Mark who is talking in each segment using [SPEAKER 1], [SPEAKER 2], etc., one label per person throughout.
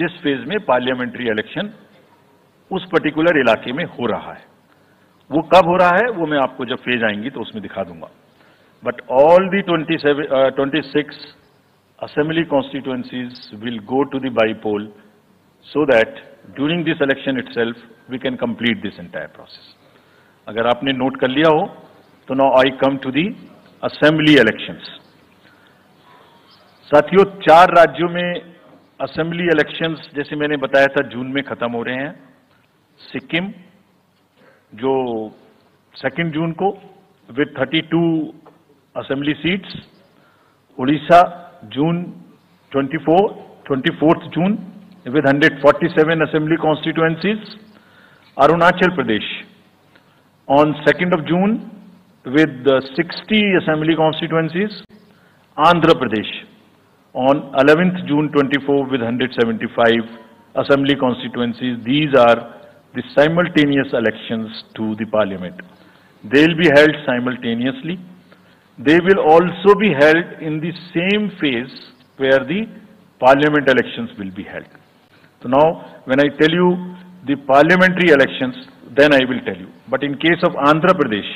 [SPEAKER 1] जिस फ़ेज़ में parliamentary election उस पर्टिकुलर इलाके में हो रहा है। वो कब हो रहा है, वो मैं आपको जब फ़ेज़ आएँगी तो उसमें दिखा दूँगा। But all the twenty seven twenty six assembly constituencies will go to the by-poll so that during this election itself, we can complete this entire process. अगर आपने नोट कर लिया हो तो now I come to the assembly elections साथियों, चार राज्यों में असेंबली इलेक्शंस, जैसे मैंने बताया था, जून में खत्म हो रहे हैं। सिक्किम, जो सेकेंड जून को with 32 two assembly seats Odisha, June 24 24 June with 147 assembly constituencies Arunachal Pradesh on second of June with 60 assembly constituencies Andhra Pradesh on 11th June 24 with 175 assembly constituencies. These are the simultaneous elections to the parliament. They will be held simultaneously. They will also be held in the same phase where the parliament elections will be held. So now, when I tell you the parliamentary elections, then I will tell you. But in case of Andhra Pradesh,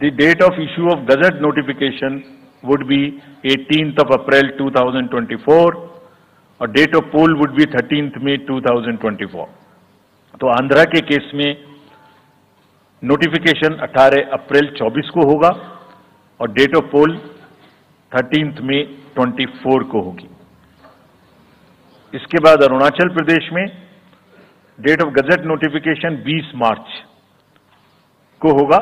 [SPEAKER 1] the date of issue of gazette notification would be 18th of April 2024, or date of poll would be 13th May 2024. तो आंध्रा के case में notification 18 अप्रैल 24 को होगा और date of pole 13th में 24 को होगी। इसके बाद अरुणाचल प्रदेश में date of gazette notification 20 March को होगा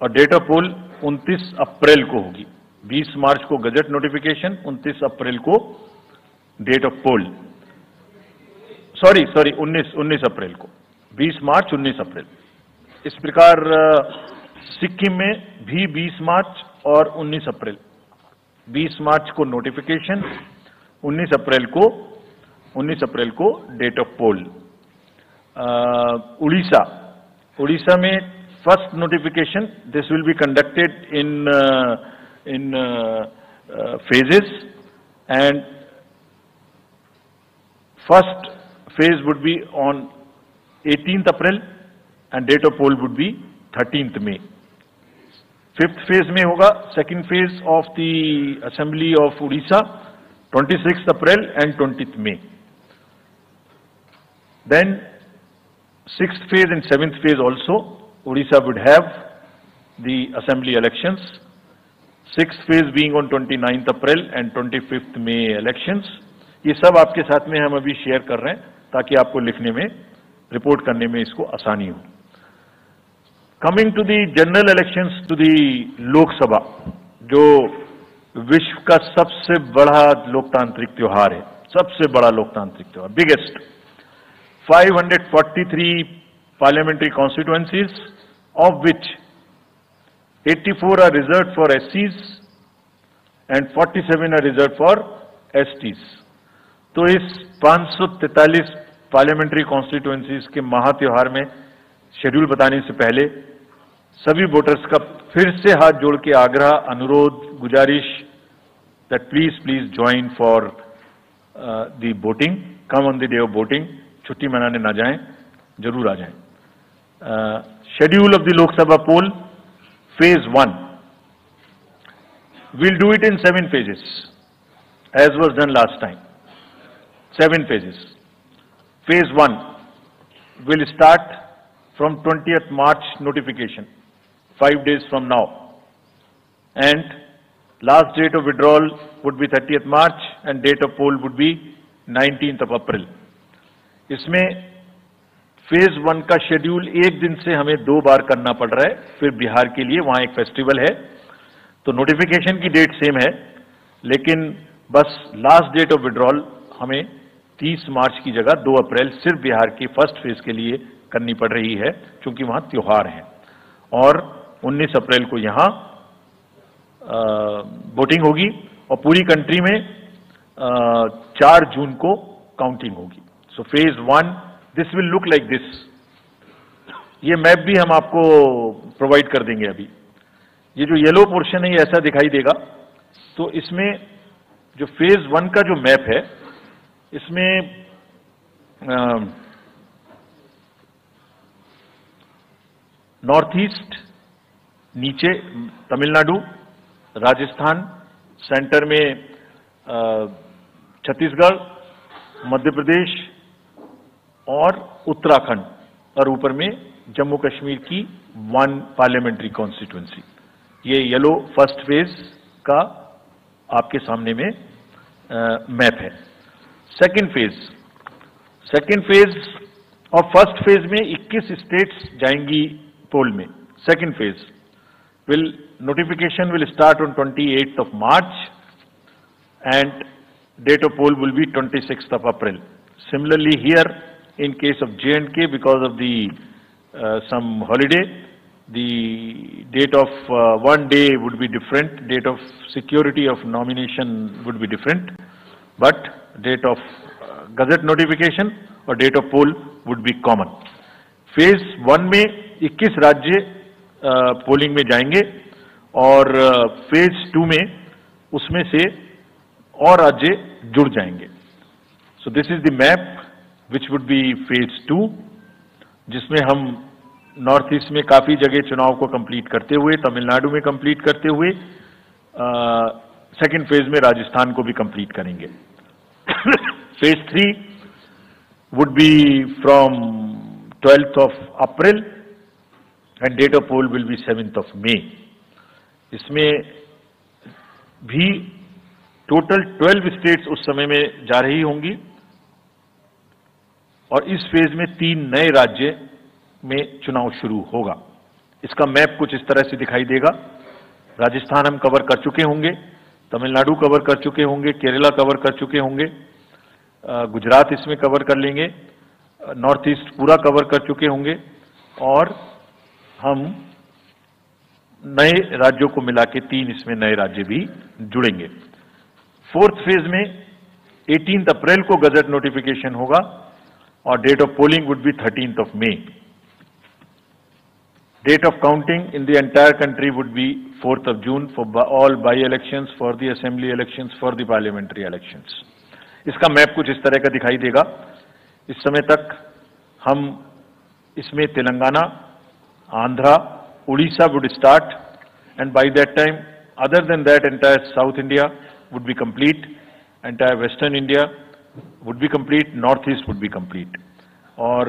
[SPEAKER 1] और डेट ऑफ़ पोल 29 अप्रैल को होगी। 20 मार्च को गजट नोटिफिकेशन 29 अप्रैल को date of poll sorry sorry 19 19 April को. 20 मार्च 19 अप्रैल. इस प्रकार सिक्किम में भी 20 मार्च और 19 अप्रैल. 20 मार्च को नोटिफिकेशन 19 अप्रैल को 19 अप्रैल को date of poll Odisha. Odisha में first notification this will be conducted in In phases and first phase would be on 18th April and date of poll would be 13th May. Fifth phase में होगा second phase of the assembly of Odisha 26th April and 20th May. Then sixth phase and seventh phase also Odisha would have the assembly elections. Sixth phase being on 29th April and 25th May elections. ये सब आपके साथ में हम अभी share कर रहे हैं ताकि आपको लिखने में रिपोर्ट करने में इसको आसानी हो coming to the general elections to the Lok Sabha जो विश्व का सबसे बड़ा लोकतांत्रिक त्यौहार है, सबसे बड़ा लोकतांत्रिक त्यौहार biggest 543 parliamentary constituencies of which 84 are reserved for एससीज and 47 are reserved for STs तो इस 543 पार्लियामेंट्री कॉन्स्टिट्युएंसीज के महा त्योहार में शेड्यूल बताने से पहले सभी वोटर्स का फिर से हाथ जोड़ के आग्रह, अनुरोध, गुजारिश that please please join for the voting come on the day of voting छुट्टी मनाने ना जाएँ. ज़रूर आ जाएँ. Schedule of the Lok Sabha poll Phase one will do it in seven phases as was done last time seven phases. Phase 1 will start from 20th March notification, five days from now. And last date of withdrawal would be 30th March and date of poll would be 19th of April. इसमें phase one का schedule एक दिन से हमें दो बार करना पड़ रहा है। फिर बिहार के लिए वहाँ एक फेस्टिवल है। तो नोटिफिकेशन की डेट सेम है, लेकिन बस लास्ट डेट ऑफ़ विड्रॉल हमें 30 मार्च की जगह 2 अप्रैल सिर्फ़ बिहार की फ़र्स्ट फ़ेज़ के लिए करनी पड़ रही है, क्योंकि वहाँ त्यौहार है। और 19 अप्रैल को यहाँ वोटिंग होगी और पूरी कंट्री में चार जून को काउंटिंग होगी। So phase one this will look like this ये मैप भी हम आपको प्रोवाइड कर देंगे अभी। ये जो येलो पोर्शन है, ये ऐसा दिखाई देगा। तो इसमें जो फ़ेज़ वन का जो मैप है, इसमें नॉर्थ ईस्ट नीचे तमिलनाडु, राजस्थान सेंटर में छत्तीसगढ़, मध्य प्रदेश और उत्तराखंड, और ऊपर में जम्मू कश्मीर की वन पार्लियामेंट्री कॉन्स्टिट्यूंसी ये येलो फ़र्स्ट फ़ेज़ का आपके सामने में मैप है। सेकंड फ़ेज़ सेकंड फ़ेज़ और फ़र्स्ट फ़ेज़ में 21 स्टेट्स जाएँगी पोल में। Second phase will notification will start on 28th of March and date of poll will be 26th of April similarly here in case of J&K because of the uh, some holiday the date of uh, one day would be different date of security of nomination would be different but date of uh, gazette notification or date of poll would be common phase 1 में 21 राज्य polling में जाएँगे और phase two में उसमें से और राज्य जुड़ जाएँगे so this is the map which would be phase two जिसमें हम नॉर्थ ईस्ट में काफ़ी जगह चुनाव को कंप्लीट करते हुए, तमिलनाडु में कंप्लीट करते हुए सेकंड फ़ेज़ में राजस्थान को भी कंप्लीट करेंगे। Phase three would be from twelfth of April and date of poll will be seventh of May इसमें भी टोटल 12 स्टेट्स उस समय में जा रही होंगी। और इस फ़ेज़ में तीन नए राज्य में चुनाव शुरू होगा। इसका मैप कुछ इस तरह से दिखाई देगा। राजस्थान हम कवर कर चुके होंगे, तमिलनाडु कवर कर चुके होंगे, केरला कवर कर चुके होंगे गुजरात इसमें कवर कर लेंगे नॉर्थ ईस्ट पूरा कवर कर चुके होंगे और हम नए राज्यों को मिला के तीन इसमें नए राज्य भी जुड़ेंगे। फोर्थ फ़ेज़ में 18 अप्रैल को गजट नोटिफिकेशन होगा। और date of polling would be 13th of May. Date of counting in the entire country would be 4th of June for all by-elections, for the assembly elections, for the parliamentary elections. इसका map कुछ इस तरह का दिखाई देगा इस समय तक हम इसमें Telangana Andhra Orissa would start and by that time other than that entire South India would be complete entire western India would be complete, northeast would be complete. और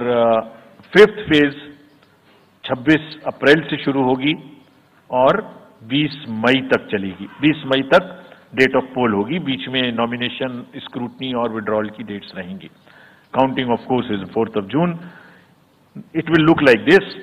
[SPEAKER 1] फिफ्थ फ़ेज़ 26 अप्रैल से शुरू होगी और 20 मई तक चलेगी। 20 मई तक डेट ऑफ़ पोल होगी। बीच में नॉमिनेशन स्क्रूटनी और विड्रॉल की डेट्स रहेंगी। Counting of course is fourth of June it will look like this